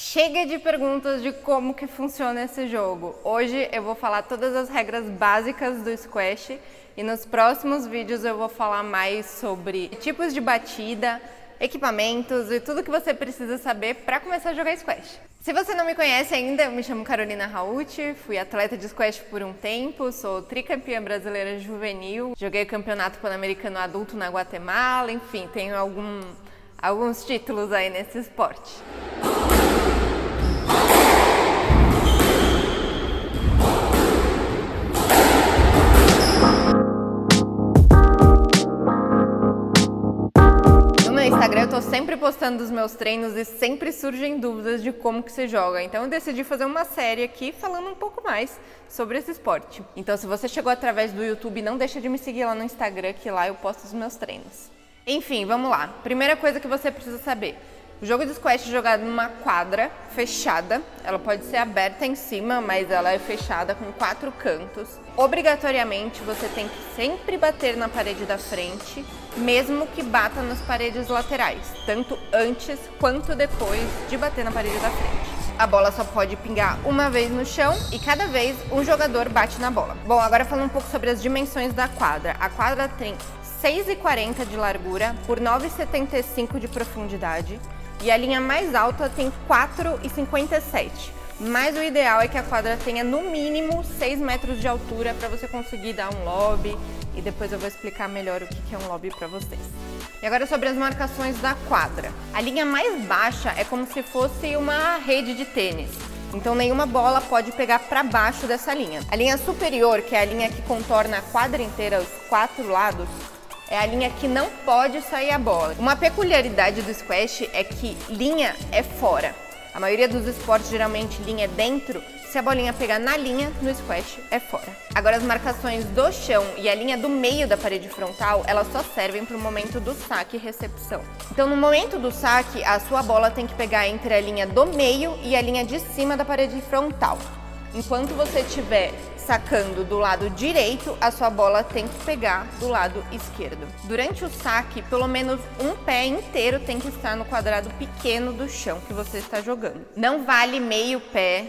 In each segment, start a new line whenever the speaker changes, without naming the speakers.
Chega de perguntas de como que funciona esse jogo. Hoje eu vou falar todas as regras básicas do squash e nos próximos vídeos eu vou falar mais sobre tipos de batida, equipamentos e tudo que você precisa saber para começar a jogar squash. Se você não me conhece ainda, eu me chamo Carolina Raut, fui atleta de squash por um tempo, sou tricampeã brasileira juvenil, joguei campeonato pan-americano adulto na Guatemala, enfim, tenho algum, alguns títulos aí nesse esporte. Postando os meus treinos e sempre surgem dúvidas de como que se joga. Então eu decidi fazer uma série aqui falando um pouco mais sobre esse esporte. Então se você chegou através do YouTube, não deixa de me seguir lá no Instagram que lá eu posto os meus treinos. Enfim, vamos lá. Primeira coisa que você precisa saber. O jogo de squash é jogado numa quadra fechada. Ela pode ser aberta em cima, mas ela é fechada com quatro cantos. Obrigatoriamente você tem que sempre bater na parede da frente, mesmo que bata nas paredes laterais, tanto antes quanto depois de bater na parede da frente. A bola só pode pingar uma vez no chão e cada vez um jogador bate na bola. Bom, agora falando um pouco sobre as dimensões da quadra. A quadra tem 6,40 de largura por 9,75 de profundidade e a linha mais alta tem 4,57. Mas o ideal é que a quadra tenha no mínimo 6 metros de altura para você conseguir dar um lobby e depois eu vou explicar melhor o que é um lobby para vocês. E agora sobre as marcações da quadra. A linha mais baixa é como se fosse uma rede de tênis. Então nenhuma bola pode pegar para baixo dessa linha. A linha superior, que é a linha que contorna a quadra inteira, os quatro lados, é a linha que não pode sair a bola. Uma peculiaridade do squash é que linha é fora. A maioria dos esportes geralmente linha é dentro, se a bolinha pegar na linha, no squash é fora. Agora as marcações do chão e a linha do meio da parede frontal, elas só servem para o momento do saque e recepção. Então no momento do saque, a sua bola tem que pegar entre a linha do meio e a linha de cima da parede frontal. Enquanto você estiver sacando do lado direito, a sua bola tem que pegar do lado esquerdo. Durante o saque, pelo menos um pé inteiro tem que estar no quadrado pequeno do chão que você está jogando. Não vale meio pé,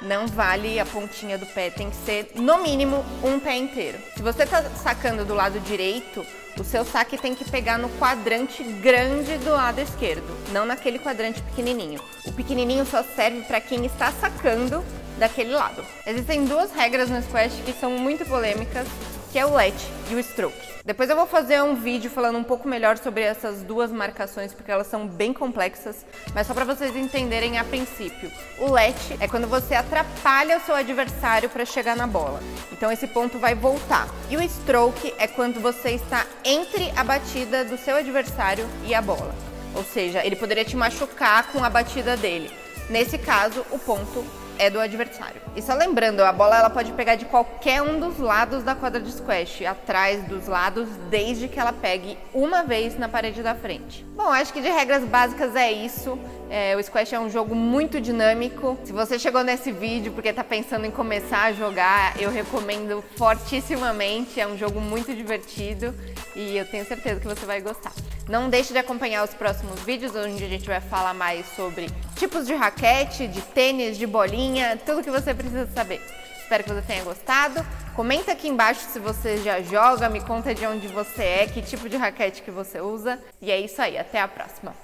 não vale a pontinha do pé, tem que ser no mínimo um pé inteiro. Se você está sacando do lado direito, o seu saque tem que pegar no quadrante grande do lado esquerdo, não naquele quadrante pequenininho. O pequenininho só serve para quem está sacando daquele lado. Existem duas regras no squash que são muito polêmicas, que é o let e o stroke. Depois eu vou fazer um vídeo falando um pouco melhor sobre essas duas marcações, porque elas são bem complexas, mas só para vocês entenderem a princípio. O let é quando você atrapalha o seu adversário para chegar na bola. Então esse ponto vai voltar. E o stroke é quando você está entre a batida do seu adversário e a bola. Ou seja, ele poderia te machucar com a batida dele. Nesse caso, o ponto é do adversário. E só lembrando, a bola ela pode pegar de qualquer um dos lados da quadra de squash, atrás dos lados, desde que ela pegue uma vez na parede da frente. Bom, acho que de regras básicas é isso. É, o squash é um jogo muito dinâmico. Se você chegou nesse vídeo porque está pensando em começar a jogar, eu recomendo fortissimamente. É um jogo muito divertido e eu tenho certeza que você vai gostar. Não deixe de acompanhar os próximos vídeos, onde a gente vai falar mais sobre tipos de raquete, de tênis, de bolinha, tudo que você precisa saber. Espero que você tenha gostado. Comenta aqui embaixo se você já joga, me conta de onde você é, que tipo de raquete que você usa. E é isso aí, até a próxima.